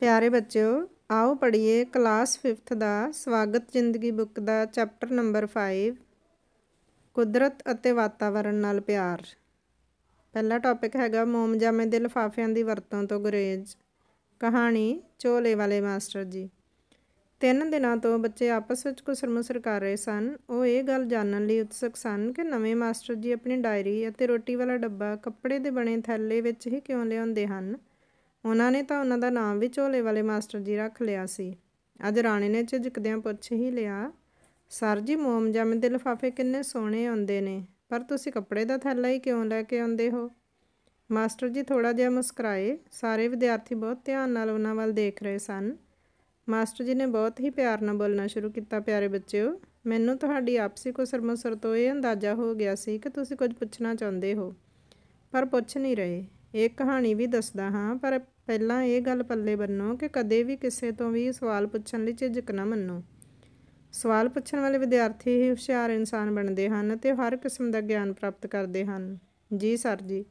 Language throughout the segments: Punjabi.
ਪਿਆਰੇ ਬੱਚਿਓ, ਆਓ ਪੜ੍ਹੀਏ ਕਲਾਸ 5th ਦਾ ਸਵਾਗਤ ਜ਼ਿੰਦਗੀ ਬੁੱਕ ਦਾ ਚੈਪਟਰ ਨੰਬਰ 5 ਕੁਦਰਤ ਅਤੇ ਵਾਤਾਵਰਣ ਨਾਲ ਪਿਆਰ। ਪਹਿਲਾ ਟੌਪਿਕ ਹੈਗਾ ਮੋਮਜਾਮੇ ਦੇ ਲਿਫਾਫਿਆਂ ਦੀ ਵਰਤੋਂ ਤੋਂ ਗੁਰੇਜ਼। ਕਹਾਣੀ, ਝੋਲੇ ਵਾਲੇ ਮਾਸਟਰ ਜੀ। ਤਿੰਨ ਦਿਨਾਂ ਤੋਂ ਬੱਚੇ ਆਪਸ ਵਿੱਚ ਕੁਸਰਮੁਸਰ ਕਰ ਰਹੇ ਸਨ। ਉਹ ਇਹ ਗੱਲ ਜਾਣਨ ਲਈ ਉਤਸੁਕ ਸਨ ਕਿ ਨਵੇਂ ਮਾਸਟਰ ਜੀ ਆਪਣੀ ਡਾਇਰੀ ਅਤੇ ਰੋਟੀ ਵਾਲਾ ਡੱਬਾ ਕੱਪੜੇ ਦੇ ਬਣੇ ਥੈਲੇ ਵਿੱਚ ਹੀ ਕਿਉਂ ਲਿਆਉਂਦੇ ਹਨ? ਉਹਨਾਂ ਨੇ ਤਾਂ ਉਹਨਾਂ ਦਾ ਨਾਮ ਵੀ ਝੋਲੇ ਵਾਲੇ ਮਾਸਟਰ ਜੀ ਰੱਖ ਲਿਆ ਸੀ। ਅੱਜ ਰਾਣੀ ਨੇ ਝਿਜਕਦਿਆਂ ਪੁੱਛ ਹੀ ਲਿਆ, ਸਰ ਜੀ, ਮੋਮ ਮੋਮਜਾਮੇ ਦੇ ਲਿਫਾਫੇ ਕਿੰਨੇ ਸੋਹਣੇ ਆਉਂਦੇ ਨੇ, ਪਰ ਤੁਸੀਂ ਕੱਪੜੇ ਦਾ ਥੈਲਾ ਹੀ ਕਿਉਂ ਲੈ ਕੇ ਆਉਂਦੇ ਹੋ? ਮਾਸਟਰ ਜੀ ਥੋੜਾ ਜਿਹਾ ਮੁਸਕਰਾਏ, ਸਾਰੇ ਵਿਦਿਆਰਥੀ ਬਹੁਤ ਧਿਆਨ ਨਾਲ ਉਹਨਾਂ ਵੱਲ ਦੇਖ ਰਹੇ ਸਨ। ਮਾਸਟਰ ਜੀ ਨੇ ਬਹੁਤ ਹੀ ਪਿਆਰ ਨਾਲ ਬੋਲਣਾ ਸ਼ੁਰੂ ਕੀਤਾ, ਪਿਆਰੇ ਬੱਚਿਓ, ਮੈਨੂੰ ਤੁਹਾਡੀ ਆਪਸੀ ਕੁਸਰਮੁਸਰ ਤੋਂ ਇਹ ਅੰਦਾਜ਼ਾ ਹੋ ਗਿਆ ਸੀ ਕਿ ਤੁਸੀਂ ਕੁਝ ਪੁੱਛਣਾ ਚਾਹੁੰਦੇ ਹੋ, ਪਰ ਪੁੱਛ ਨਹੀਂ ਰਹੇ। ਇਹ ਕਹਾਣੀ ਵੀ ਦੱਸਦਾ ਹਾਂ, ਪਰ ਪਹਿਲਾਂ ਇਹ ਗੱਲ ਪੱਲੇ ਬੰਨੋ ਕਿ ਕਦੇ ਵੀ ਕਿਸੇ ਤੋਂ ਵੀ ਸਵਾਲ ਪੁੱਛਣ ਲਈ ਝਿਜਕ ਨਾ ਮੰਨੋ। ਸਵਾਲ ਪੁੱਛਣ ਵਾਲੇ ਵਿਦਿਆਰਥੀ ਹੀ ਹੁਸ਼ਿਆਰ ਇਨਸਾਨ ਬਣਦੇ ਹਨ ਤੇ ਹਰ ਕਿਸਮ ਦਾ ਗਿਆਨ ਪ੍ਰਾਪਤ ਕਰਦੇ ਹਨ। ਜੀ ਸਰ ਜੀ,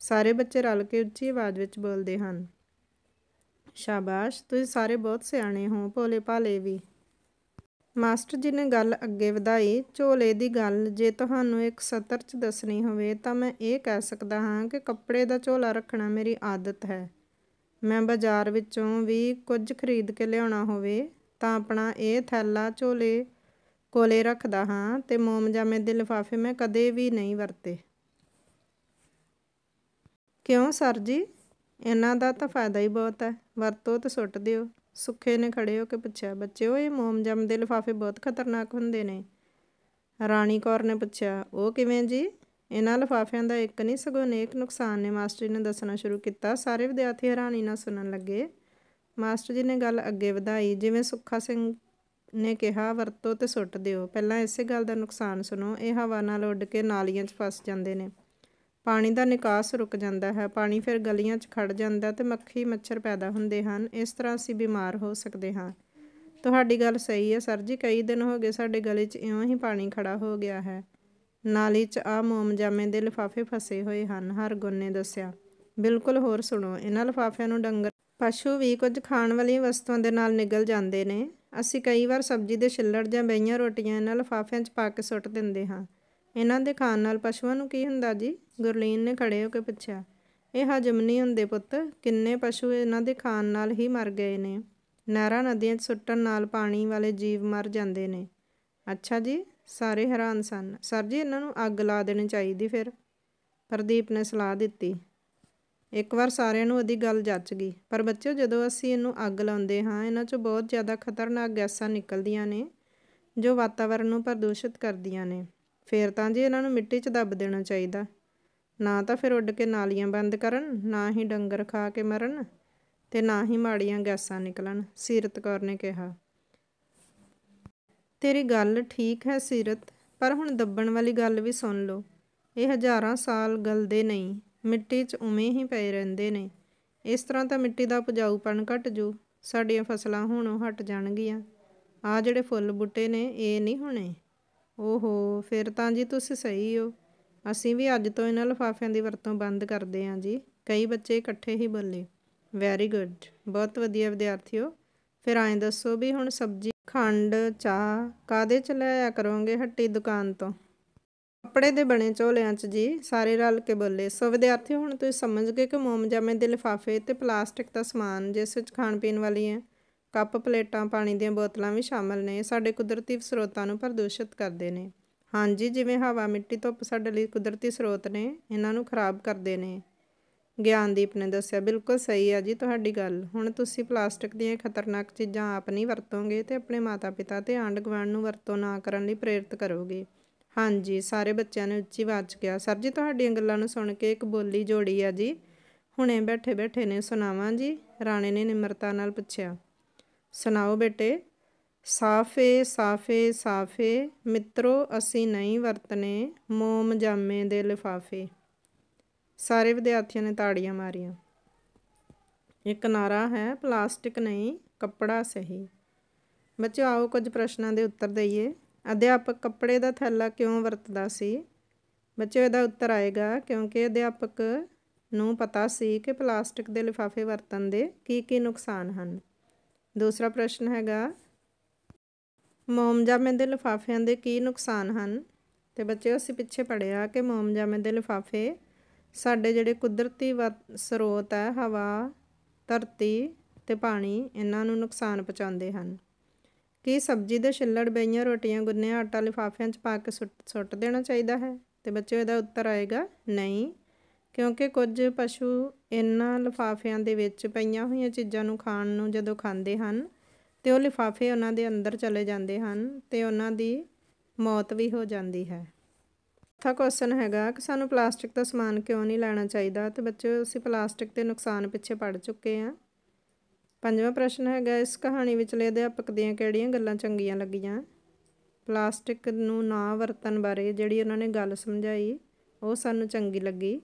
ਸਾਰੇ ਬੱਚੇ ਰਲ ਕੇ ਉੱਚੀ ਆਵਾਜ਼ ਵਿੱਚ ਬੋਲਦੇ ਹਨ। ਸ਼ਾਬਾਸ਼, ਤੁਸੀਂ ਸਾਰੇ ਬਹੁਤ ਸਿਆਣੇ ਹੋ, ਭੋਲੇ ਭਾਲੇ ਵੀ। ਮਾਸਟਰ ਜੀ ਨੇ ਗੱਲ ਅੱਗੇ ਵਧਾਈ, ਝੋਲੇ ਦੀ ਗੱਲ, ਜੇ ਤੁਹਾਨੂੰ ਇੱਕ ਸਤਰ 'ਚ ਦੱਸਣੀ ਹੋਵੇ ਤਾਂ ਮੈਂ ਇਹ ਕਹਿ ਸਕਦਾ ਹਾਂ ਕਿ ਕੱਪੜੇ ਦਾ ਝੋਲਾ ਰੱਖਣਾ ਮੇਰੀ ਆਦਤ ਹੈ। ਮੈਂ ਬਾਜ਼ਾਰ ਵਿੱਚੋਂ ਵੀ ਕੁਝ ਖਰੀਦ ਕੇ ਲਿਆਉਣਾ ਹੋਵੇ ਤਾਂ ਆਪਣਾ ਇਹ ਥੈਲਾ ਝੋਲੇ ਕੋਲੇ ਰੱਖਦਾ ਹਾਂ ਤੇ ਮੋਮਜਾਮੇ ਦੇ ਲਿਫਾਫੇ ਮੈਂ ਕਦੇ ਵੀ ਨਹੀਂ ਵਰਤੇ। ਕਿਉਂ ਸਰ ਜੀ? ਇਹਨਾਂ ਦਾ ਤਾਂ ਫਾਇਦਾ ਹੀ ਬਹੁਤ ਹੈ। ਵਰਤੋ ਤੇ ਸੁੱਟ ਦਿਓ। ਸੁੱਖੇ ਨੇ ਖੜੇ ਹੋ ਕੇ ਪੁੱਛਿਆ, ਬੱਚਿਓ, ਇਹ ਮੋਮਜਮ ਦੇ ਲਿਫਾਫੇ ਬਹੁਤ ਖਤਰਨਾਕ ਹੁੰਦੇ ਨੇ? ਰਾਣੀ ਕੌਰ ਨੇ ਪੁੱਛਿਆ, ਉਹ ਕਿਵੇਂ ਜੀ? ਇਹਨਾਂ ਲਿਫਾਫਿਆਂ ਦਾ ਇੱਕ ਨਹੀਂ, ਸਗੋਂ ਅਨੇਕ ਨੁਕਸਾਨ ਨੇ। ਮਾਸਟਰ ਜੀ ਨੇ ਦੱਸਣਾ ਸ਼ੁਰੂ ਕੀਤਾ, ਸਾਰੇ ਵਿਦਿਆਰਥੀ ਹੈਰਾਨੀ ਨਾਲ ਸੁਣਨ ਲੱਗੇ। ਮਾਸਟਰ ਜੀ ਨੇ ਗੱਲ ਅੱਗੇ ਵਧਾਈ, ਜਿਵੇਂ ਸੁੱਖਾ ਸਿੰਘ ਨੇ ਕਿਹਾ, ਵਰਤੋ ਤੇ ਸੁੱਟ ਦਿਓ। ਪਹਿਲਾਂ ਇਸੇ ਗੱਲ ਦਾ ਨੁਕਸਾਨ ਸੁਣੋ, ਇਹ ਹਵਾ ਨਾਲ ਉੱਡ ਕੇ ਨਾਲੀਆਂ 'ਚ ਫਸ ਜਾਂਦੇ ਨੇ। ਪਾਣੀ ਦਾ ਨਿਕਾਸ ਰੁਕ ਜਾਂਦਾ ਹੈ, ਪਾਣੀ ਫਿਰ ਗਲੀਆਂ 'ਚ ਖੜ ਜਾਂਦਾ ਤੇ ਮੱਖੀ ਮੱਛਰ ਪੈਦਾ ਹੁੰਦੇ ਹਨ, ਇਸ ਤਰ੍ਹਾਂ ਅਸੀਂ ਬਿਮਾਰ ਹੋ ਸਕਦੇ ਹਾਂ। ਤੁਹਾਡੀ ਗੱਲ ਸਹੀ ਹੈ ਸਰ ਜੀ, ਕਈ ਦਿਨ ਹੋ ਗਏ ਸਾਡੇ ਗਲੀ 'ਚ ਇਉਂ ਹੀ ਪਾਣੀ ਖੜਾ ਹੋ ਗਿਆ ਹੈ। ਨਾਲੀ 'ਚ ਆ ਮੋਮਜਾਮੇ ਦੇ ਲਿਫਾਫੇ ਫਸੇ ਹੋਏ ਹਨ ਹਰਗੁਣ ਨੇ ਦੱਸਿਆ। ਬਿਲਕੁਲ, ਹੋਰ ਸੁਣੋ, ਇਹਨਾਂ ਲਿਫਾਫਿਆਂ ਨੂੰ ਡੰਗਰ ਪਸ਼ੂ ਵੀ ਕੁਝ ਖਾਣ ਵਾਲੀਆਂ ਵਸਤੂਆਂ ਦੇ ਨਾਲ ਨਿਗਲ ਜਾਂਦੇ ਨੇ। ਅਸੀਂ ਕਈ ਵਾਰ ਸਬਜ਼ੀ ਦੇ ਛਿੱਲੜ ਜਾਂ ਬਈਆਂ ਰੋਟੀਆਂ ਇਹਨਾਂ ਲਿਫਾਫਿਆਂ 'ਚ ਪਾ ਕੇ ਸੁੱਟ ਦਿੰਦੇ ਹਾਂ। ਇਹਨਾਂ ਦੇ ਖਾਣ ਨਾਲ ਪਸ਼ੂਆਂ ਨੂੰ ਕੀ ਹੁੰਦਾ ਜੀ? ਗੁਰਲੀਨ ਨੇ ਖੜੇ ਹੋ ਕੇ ਪੁੱਛਿਆ, ਇਹ ਹਜਮ ਨਹੀਂ ਹੁੰਦੇ ਪੁੱਤ, ਕਿੰਨੇ ਪਸ਼ੂ ਇਹਨਾਂ ਦੇ ਖਾਣ ਨਾਲ ਹੀ ਮਰ ਗਏ ਨੇ? ਨਹਿਰਾਂ ਨਦੀਆਂ 'ਚ ਸੁੱਟਣ ਨਾਲ ਪਾਣੀ ਵਾਲੇ ਜੀਵ ਮਰ ਜਾਂਦੇ ਨੇ। ਅੱਛਾ ਜੀ, ਸਾਰੇ ਹੈਰਾਨ ਸਨ। ਸਰ ਜੀ, ਇਹਨਾਂ ਨੂੰ ਅੱਗ ਲਾ ਦੇਣੀ ਚਾਹੀਦੀ ਫਿਰ। ਪ੍ਰਦੀਪ ਨੇ ਸਲਾਹ ਦਿੱਤੀ। ਇੱਕ ਵਾਰ ਸਾਰਿਆਂ ਨੂੰ ਉਹਦੀ ਗੱਲ ਜੱਚ ਗਈ। ਪਰ ਬੱਚਿਓ, ਜਦੋਂ ਅਸੀਂ ਇਹਨੂੰ ਅੱਗ ਲਾਉਂਦੇ ਹਾਂ, ਇਹਨਾਂ 'ਚੋਂ ਬਹੁਤ ਜ਼ਿਆਦਾ ਖਤਰਨਾਕ ਗੈਸਾਂ ਨਿਕਲਦੀਆਂ ਨੇ, ਜੋ ਵਾਤਾਵਰਣ ਨੂੰ ਪ੍ਰਦੂਸ਼ਿਤ ਕਰਦੀਆਂ ਨੇ। ਫਿਰ ਤਾਂ ਜੀ ਇਹਨਾਂ ਨੂੰ ਮਿੱਟੀ 'ਚ ਦੱਬ ਦੇਣਾ ਚਾਹੀਦਾ। ਨਾ ਤਾਂ ਫਿਰ ਉੱਡ ਕੇ ਨਾਲੀਆਂ ਬੰਦ ਕਰਨ, ਨਾ ਹੀ ਡੰਗਰ ਖਾ ਕੇ ਮਰਨ ਤੇ ਨਾ ਹੀ ਮਾੜੀਆਂ ਗੈਸਾਂ ਨਿਕਲਣ, ਸੀਰਤ ਕੌਰ ਨੇ ਕਿਹਾ। ਤੇਰੀ ਗੱਲ ਠੀਕ ਹੈ ਸੀਰਤ, ਪਰ ਹੁਣ ਦੱਬਣ ਵਾਲੀ ਗੱਲ ਵੀ ਸੁਣ ਲਓ। ਇਹ ਹਜ਼ਾਰਾਂ ਸਾਲ ਗਲਦੇ ਨਹੀਂ, ਮਿੱਟੀ 'ਚ ਉਵੇਂ ਹੀ ਪਏ ਰਹਿੰਦੇ ਨੇ। ਇਸ ਤਰ੍ਹਾਂ ਤਾਂ ਮਿੱਟੀ ਦਾ ਉਪਜਾਊਪਣ ਘਟ ਜੂ, ਸਾਡੀਆਂ ਫਸਲਾਂ ਹੁਣ ਹਟ ਜਾਣਗੀਆਂ। ਆ ਜਿਹੜੇ ਫੁੱਲ ਬੂਟੇ ਨੇ, ਇਹ ਨਹੀਂ ਹੋਣੇ। ਓਹੋ, ਫਿਰ ਤਾਂ ਜੀ ਤੁਸੀਂ ਸਹੀ ਹੋ। ਅਸੀਂ ਵੀ ਅੱਜ ਤੋਂ ਇਹਨਾਂ ਲਿਫਾਫਿਆਂ ਦੀ ਵਰਤੋਂ ਬੰਦ ਕਰਦੇ ਹਾਂ ਜੀ। ਕਈ ਬੱਚੇ ਇਕੱਠੇ ਹੀ ਬੋਲੇ। ਵੈਰੀ ਗੁੱਡ ਬਹੁਤ ਵਧੀਆ ਵਿਦਿਆਰਥੀਓ। ਫਿਰ ਐਂ ਦੱਸੋ ਵੀ ਹੁਣ ਸਬਜ਼ੀ, ਖੰਡ, ਚਾਹ ਕਾਦੇ ਚ ਲਿਆ ਕਰੋਗੇ ਹੱਟੀ ਦੁਕਾਨ ਤੋਂ? ਕੱਪੜੇ ਦੇ ਬਣੇ ਝੋਲਿਆਂ 'ਚ ਜੀ, ਸਾਰੇ ਰਲ ਕੇ ਬੋਲੇ। ਸੋ ਵਿਦਿਆਰਥੀਓ, ਹੁਣ ਤੁਸੀਂ ਸਮਝ ਗਏ ਕਿ ਮੋਮਜਾਮੇ ਦੇ ਲਿਫਾਫੇ ਤੇ ਪਲਾਸਟਿਕ ਦਾ ਸਮਾਨ ਜਿਸ ਵਿੱਚ ਖਾਣ ਪੀਣ ਵਾਲੀਆਂ ਕੱਪ, ਪਲੇਟਾਂ, ਪਾਣੀ ਦੀਆਂ ਬੋਤਲਾਂ ਵੀ ਸ਼ਾਮਲ ਨੇ। ਸਾਡੇ ਕੁਦਰਤੀ ਸਰੋਤਾਂ ਨੂੰ ਪ੍ਰਦੂਸ਼ਿਤ ਕਰਦੇ ਨੇ। ਹਾਂਜੀ, ਜਿਵੇਂ ਹਵਾ, ਮਿੱਟੀ, ਧੁੱਪ ਸਾਡੇ ਲਈ ਕੁਦਰਤੀ ਸਰੋਤ ਨੇ, ਇਹਨਾਂ ਨੂੰ ਖਰਾਬ ਕਰਦੇ ਨੇ। ਗਿਆਨਦੀਪ ਨੇ ਦੱਸਿਆ, ਬਿਲਕੁਲ ਸਹੀ ਆ ਜੀ ਤੁਹਾਡੀ ਗੱਲ। ਹੁਣ ਤੁਸੀਂ ਪਲਾਸਟਿਕ ਦੀਆਂ ਖਤਰਨਾਕ ਚੀਜ਼ਾਂ ਆਪ ਨਹੀਂ ਵਰਤੋਗੇ ਤੇ ਆਪਣੇ ਮਾਤਾ-ਪਿਤਾ ਤੇ ਆਂਢ ਗੁਆਂਢ ਨੂੰ ਵਰਤੋਂ ਨਾ ਕਰਨ ਲਈ ਪ੍ਰੇਰਿਤ ਕਰੋਗੇ। ਹਾਂਜੀ, ਸਾਰੇ ਬੱਚਿਆਂ ਨੇ ਉੱਚੀ ਆਵਾਜ਼ 'ਚ ਕਿਹਾ, ਸਰ ਜੀ, ਤੁਹਾਡੀਆਂ ਗੱਲਾਂ ਨੂੰ ਸੁਣ ਕੇ ਇੱਕ ਬੋਲੀ ਜੋੜੀ ਆ ਜੀ। ਹੁਣੇ ਬੈਠੇ ਬੈਠੇ ਨੇ ਸੁਣਾਵਾਂ ਜੀ। ਰਾਣੇ ਨੇ ਨਿਮਰਤਾ ਨਾਲ ਪੁੱਛਿਆ ਸੁਣਾਓ ਬੇਟੇ। ਸਾਫੇ ਸਾਫੇ ਸਾਫੇ, ਮਿੱਤਰੋ, ਅਸੀਂ ਨਹੀਂ ਵਰਤਨੇ ਮੋਮ ਜਾਮੇ ਦੇ ਲਿਫਾਫੇ। ਸਾਰੇ ਵਿਦਿਆਰਥੀਆਂ ਨੇ ਤਾੜੀਆਂ ਮਾਰੀਆਂ। ਇੱਕ ਨਾਰਾ ਹੈ, ਪਲਾਸਟਿਕ ਨਹੀਂ, ਕੱਪੜਾ ਸਹੀ। ਬੱਚਿਓ ਆਓ ਕੁਝ ਪ੍ਰਸ਼ਨਾਂ ਦੇ ਉੱਤਰ ਦਈਏ। ਅਧਿਆਪਕ ਕੱਪੜੇ ਦਾ ਥੈਲਾ ਕਿਉਂ ਵਰਤਦਾ ਸੀ? ਬੱਚਿਓ ਇਹਦਾ ਉੱਤਰ ਆਏਗਾ ਕਿਉਂਕਿ ਅਧਿਆਪਕ ਨੂੰ ਪਤਾ ਸੀ ਕਿ ਪਲਾਸਟਿਕ ਦੇ ਲਿਫਾਫੇ ਵਰਤਣ ਦੇ ਕੀ ਕੀ ਨੁਕਸਾਨ ਹਨ। ਦੂਸਰਾ ਪ੍ਰਸ਼ਨ ਹੈਗਾ ਮੋਮਜਾਮੇ ਦੇ ਲਿਫਾਫਿਆਂ ਦੇ ਕੀ ਨੁਕਸਾਨ ਹਨ? ਤੇ ਬੱਚਿਓ, ਅਸੀਂ ਪਿੱਛੇ ਪੜਿਆ ਕਿ ਮੋਮਜਾਮੇ ਦੇ ਲਿਫਾਫੇ ਸਾਡੇ ਜਿਹੜੇ ਕੁਦਰਤੀ ਸਰੋਤ ਹੈ, ਹਵਾ, ਧਰਤੀ ਤੇ ਪਾਣੀ, ਇਹਨਾਂ ਨੂੰ ਨੁਕਸਾਨ ਪਹੁੰਚਾਉਂਦੇ ਹਨ। ਕੀ ਸਬਜ਼ੀ ਦੇ ਛਿੱਲੜ, ਬਈਆਂ, ਰੋਟੀਆਂ, ਗੁੰਨਿਆ, ਆਟਾ ਲਿਫਾਫਿਆਂ 'ਚ ਪਾ ਕੇ ਸੁੱਟ ਦੇਣਾ ਚਾਹੀਦਾ ਹੈ? ਤੇ ਬੱਚਿਓ, ਇਹਦਾ ਉੱਤਰ ਆਏਗਾ, ਨਹੀਂ। ਕਿਉਂਕਿ ਕੁਝ ਪਸ਼ੂ ਇਹਨਾਂ ਲਿਫਾਫਿਆਂ ਦੇ ਵਿੱਚ ਪਈਆਂ ਹੋਈਆਂ ਚੀਜ਼ਾਂ ਨੂੰ ਖਾਣ ਨੂੰ ਜਦੋਂ ਖਾਂਦੇ ਹਨ, ਤੇ ਉਹ ਲਿਫਾਫੇ ਉਹਨਾਂ ਦੇ ਅੰਦਰ ਚਲੇ ਜਾਂਦੇ ਹਨ ਤੇ ਉਹਨਾਂ ਦੀ ਮੌਤ ਵੀ ਹੋ ਜਾਂਦੀ ਹੈ। ਚੌਥਾ ਕੁਐਸਚਨ ਹੈਗਾ ਕਿ ਸਾਨੂੰ ਪਲਾਸਟਿਕ ਦਾ ਸਮਾਨ ਕਿਉਂ ਨਹੀਂ ਲੈਣਾ ਚਾਹੀਦਾ? ਤੇ ਬੱਚਿਓ, ਅਸੀਂ ਪਲਾਸਟਿਕ ਦੇ ਨੁਕਸਾਨ ਪਿੱਛੇ ਪੜ ਚੁੱਕੇ ਹਾਂ। ਪੰਜਵਾਂ ਪ੍ਰਸ਼ਨ ਹੈਗਾ, ਇਸ ਕਹਾਣੀ ਵਿਚਲੇ ਅਧਿਆਪਕ ਦੀਆਂ ਕਿਹੜੀਆਂ ਗੱਲਾਂ ਚੰਗੀਆਂ ਲੱਗੀਆਂ? ਪਲਾਸਟਿਕ ਨੂੰ ਨਾ ਵਰਤਣ ਬਾਰੇ ਜਿਹੜੀ ਉਹਨਾਂ ਨੇ ਗੱਲ ਸਮਝਾਈ, ਉਹ ਸਾਨੂੰ ਚੰਗੀ ਲੱਗੀ।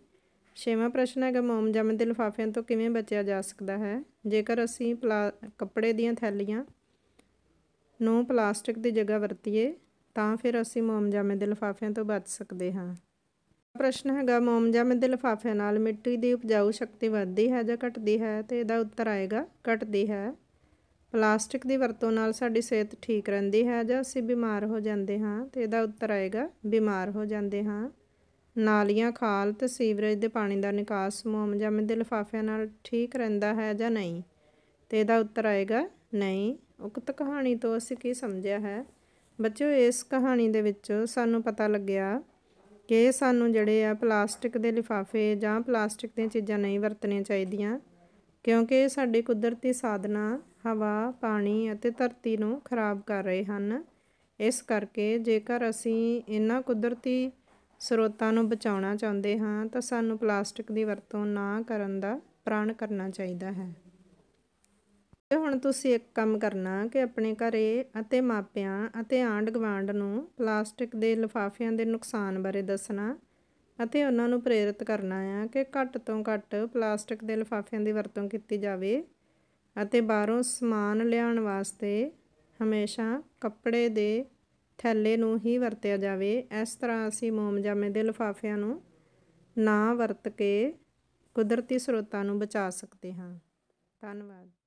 ਛੇਵਾਂ ਪ੍ਰਸ਼ਨ ਹੈਗਾ, ਮੋਮ ਮੋਮਜਾਮ ਦੇ ਲਿਫਾਫਿਆਂ ਤੋਂ ਕਿਵੇਂ ਬਚਿਆ ਜਾ ਸਕਦਾ ਹੈ? ਜੇਕਰ ਅਸੀਂ ਪਲਾ, ਕੱਪੜੇ ਦੀਆਂ ਥੈਲੀਆਂ ਨੂੰ ਪਲਾਸਟਿਕ ਦੀ ਜਗ੍ਹਾ ਵਰਤੀਏ, ਤਾਂ ਫਿਰ ਅਸੀਂ ਮੋਮ ਜਾਮੇ ਦੇ ਲਿਫਾਫਿਆਂ ਤੋਂ ਬਚ ਸਕਦੇ ਹਾਂ। ਪ੍ਰਸ਼ਨ ਹੈਗਾ, ਮੋਮ ਜਾਮੇ ਦੇ ਲਿਫਾਫਿਆਂ ਨਾਲ ਮਿੱਟੀ ਦੀ ਉਪਜਾਊ ਸ਼ਕਤੀ ਵੱਧਦੀ ਹੈ ਜਾਂ ਘਟਦੀ ਹੈ? ਤੇ ਇਹਦਾ ਉੱਤਰ ਆਏਗਾ, ਘਟਦੀ ਹੈ। ਪਲਾਸਟਿਕ ਦੀ ਵਰਤੋਂ ਨਾਲ ਸਾਡੀ ਸਿਹਤ ਠੀਕ ਰਹਿੰਦੀ ਹੈ ਜਾਂ ਅਸੀਂ ਬਿਮਾਰ ਹੋ ਜਾਂਦੇ ਹਾਂ? ਤੇ ਇਹਦਾ ਉੱਤਰ ਆਏਗਾ, ਬਿਮਾਰ ਹੋ ਜਾਂਦੇ ਹਾਂ। ਨਾਲੀਆਂ, ਖਾਲ ਤੇ ਸੀਵਰੇਜ ਦੇ ਪਾਣੀ ਦਾ ਨਿਕਾਸ ਮੋਮਜਾਮੇ ਦੇ ਲਿਫਾਫਿਆਂ ਨਾਲ ਠੀਕ ਰਹਿੰਦਾ ਹੈ ਜਾਂ ਨਹੀਂ? ਤੇ ਇਹਦਾ ਉੱਤਰ ਆਏਗਾ, ਨਹੀਂ। ਉਕਤ ਕਹਾਣੀ ਤੋਂ ਅਸੀਂ ਕੀ ਸਮਝਿਆ ਹੈ? ਬੱਚਿਓ, ਇਸ ਕਹਾਣੀ ਦੇ ਵਿੱਚ ਸਾਨੂੰ ਪਤਾ ਲੱਗਿਆ ਕਿ ਸਾਨੂੰ ਜਿਹੜੇ ਆ ਪਲਾਸਟਿਕ ਦੇ ਲਿਫਾਫੇ ਜਾਂ ਪਲਾਸਟਿਕ ਦੀਆਂ ਚੀਜ਼ਾਂ ਨਹੀਂ ਵਰਤਣੀਆਂ ਚਾਹੀਦੀਆਂ, ਕਿਉਂਕਿ ਇਹ ਸਾਡੇ ਕੁਦਰਤੀ ਸਾਧਨਾ, ਹਵਾ, ਪਾਣੀ ਅਤੇ ਧਰਤੀ ਨੂੰ ਖਰਾਬ ਕਰ ਰਹੇ ਹਨ। ਇਸ ਕਰਕੇ ਜੇਕਰ ਅਸੀਂ ਇਹਨਾਂ ਕੁਦਰਤੀ ਸਰੋਤਾਂ ਨੂੰ ਬਚਾਉਣਾ ਚਾਹੁੰਦੇ ਹਾਂ ਤਾਂ ਸਾਨੂੰ ਪਲਾਸਟਿਕ ਦੀ ਵਰਤੋਂ ਨਾ ਕਰਨ ਦਾ ਪ੍ਰਣ ਕਰਨਾ ਚਾਹੀਦਾ ਹੈ। ਹੁਣ ਤੁਸੀਂ ਇੱਕ ਕੰਮ ਕਰਨਾ ਕਿ ਆਪਣੇ ਘਰੇ ਅਤੇ ਮਾਪਿਆਂ ਅਤੇ ਆਂਢ ਗਵਾਂਢ ਨੂੰ ਪਲਾਸਟਿਕ ਦੇ ਲਿਫਾਫਿਆਂ ਦੇ ਨੁਕਸਾਨ ਬਾਰੇ ਦੱਸਣਾ ਅਤੇ ਉਹਨਾਂ ਨੂੰ ਪ੍ਰੇਰਿਤ ਕਰਨਾ ਆ ਕਿ ਘੱਟ ਤੋਂ ਘੱਟ ਪਲਾਸਟਿਕ ਦੇ ਲਿਫਾਫਿਆਂ ਦੀ ਵਰਤੋਂ ਕੀਤੀ ਜਾਵੇ ਅਤੇ ਬਾਹਰੋਂ ਸਮਾਨ ਲਿਆਉਣ ਵਾਸਤੇ ਹਮੇਸ਼ਾ ਕੱਪੜੇ ਦੇ ਥੈਲੇ ਨੂੰ ਹੀ ਵਰਤਿਆ ਜਾਵੇ। ਇਸ ਤਰ੍ਹਾਂ ਅਸੀਂ ਮੋਮਜਾਮੇ ਦੇ ਲਿਫਾਫਿਆਂ ਨੂੰ ਨਾ ਵਰਤ ਕੇ ਕੁਦਰਤੀ ਸਰੋਤਾਂ ਨੂੰ ਬਚਾ ਸਕਦੇ ਹਾਂ। ਧੰਨਵਾਦ।